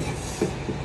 すっごい。